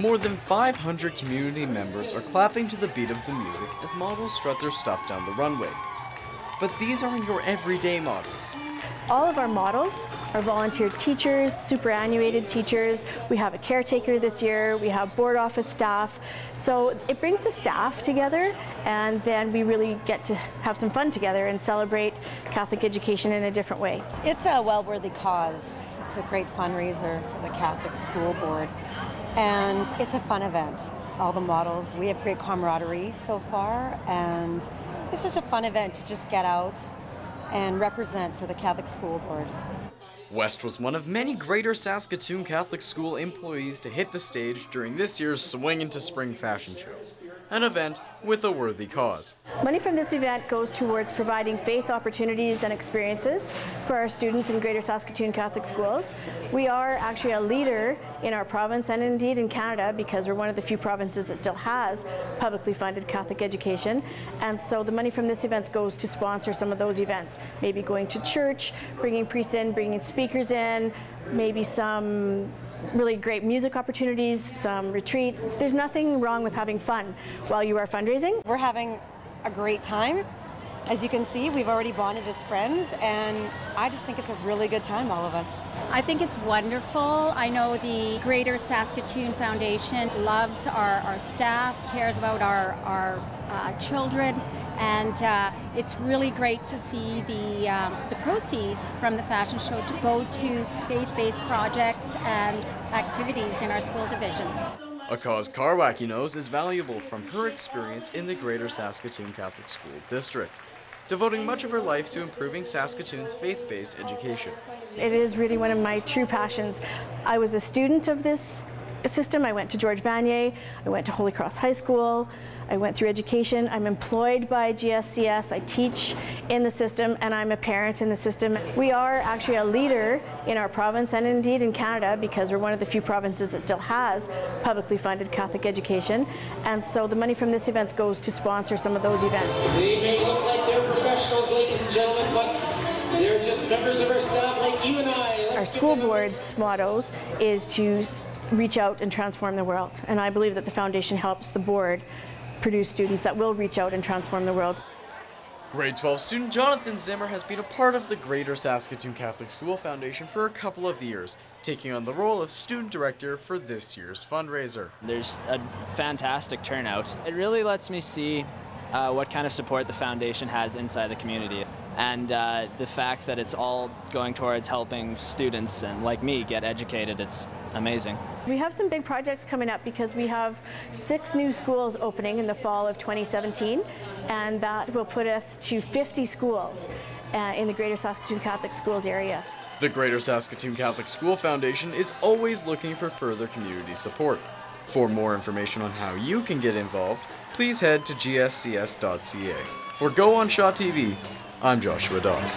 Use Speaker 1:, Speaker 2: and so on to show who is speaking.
Speaker 1: More than 500 community members are clapping to the beat of the music as models strut their stuff down the runway. But these aren't your everyday models.
Speaker 2: All of our models are volunteer teachers, superannuated teachers. We have a caretaker this year. We have board office staff. So it brings the staff together and then we really get to have some fun together and celebrate Catholic education in a different way.
Speaker 3: It's a well-worthy cause. It's a great fundraiser for the Catholic School Board and it's a fun event. All the models, we have great camaraderie so far and it's just a fun event to just get out and represent for the Catholic School Board.
Speaker 1: West was one of many Greater Saskatoon Catholic School employees to hit the stage during this year's Swing into Spring fashion show an event with a worthy cause.
Speaker 2: Money from this event goes towards providing faith opportunities and experiences for our students in Greater Saskatoon Catholic Schools. We are actually a leader in our province and indeed in Canada because we're one of the few provinces that still has publicly funded Catholic education. And so the money from this event goes to sponsor some of those events, maybe going to church, bringing priests in, bringing speakers in, maybe some really great music opportunities, some retreats. There's nothing wrong with having fun while you are fundraising.
Speaker 3: We're having a great time. As you can see, we've already bonded as friends, and I just think it's a really good time, all of us.
Speaker 4: I think it's wonderful. I know the Greater Saskatoon Foundation loves our, our staff, cares about our, our uh, children, and uh, it's really great to see the, um, the proceeds from the fashion show to go to faith-based projects and activities in our school division.
Speaker 1: A cause Karwacki knows is valuable from her experience in the Greater Saskatoon Catholic School District, devoting much of her life to improving Saskatoon's faith-based education.
Speaker 2: It is really one of my true passions. I was a student of this system. I went to George Vanier, I went to Holy Cross High School, I went through education. I'm employed by GSCS. I teach in the system and I'm a parent in the system. We are actually a leader in our province and indeed in Canada because we're one of the few provinces that still has publicly funded Catholic education. And so the money from this event goes to sponsor some of those events.
Speaker 5: They may look like they're professionals, ladies and gentlemen, but they're just members of our staff like you and I.
Speaker 2: Let's our school board's mottos is to reach out and transform the world. And I believe that the foundation helps the board produce students that will reach out and transform the world.
Speaker 1: Grade 12 student Jonathan Zimmer has been a part of the Greater Saskatoon Catholic School Foundation for a couple of years, taking on the role of student director for this year's fundraiser.
Speaker 6: There's a fantastic turnout. It really lets me see uh, what kind of support the foundation has inside the community. And uh, the fact that it's all going towards helping students and like me get educated, it's amazing.
Speaker 2: We have some big projects coming up because we have six new schools opening in the fall of 2017 and that will put us to 50 schools uh, in the Greater Saskatoon Catholic Schools area.
Speaker 1: The Greater Saskatoon Catholic School Foundation is always looking for further community support. For more information on how you can get involved, please head to gscs.ca. For Go On Shaw TV, I'm Joshua Dawes.